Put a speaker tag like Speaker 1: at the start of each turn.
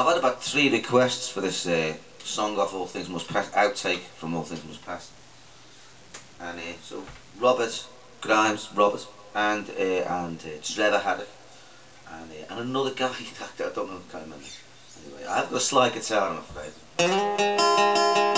Speaker 1: I've had about three requests for this uh, song off All Things Must Pass, outtake from All Things Must Pass. And uh, so Robert Grimes, Robert, and uh, and uh, Trevor Haddock, and, uh, and another guy, I don't know, can't remember. Anyway, I've got a slide guitar, I'm afraid.